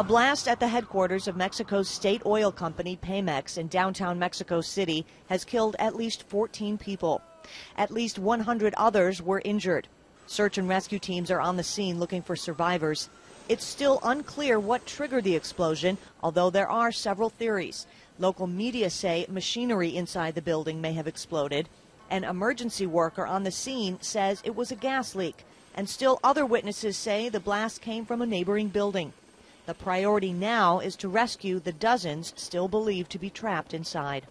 A blast at the headquarters of Mexico's state oil company Pemex in downtown Mexico City has killed at least 14 people. At least 100 others were injured. Search and rescue teams are on the scene looking for survivors. It's still unclear what triggered the explosion, although there are several theories. Local media say machinery inside the building may have exploded. An emergency worker on the scene says it was a gas leak. And still other witnesses say the blast came from a neighboring building. The priority now is to rescue the dozens still believed to be trapped inside.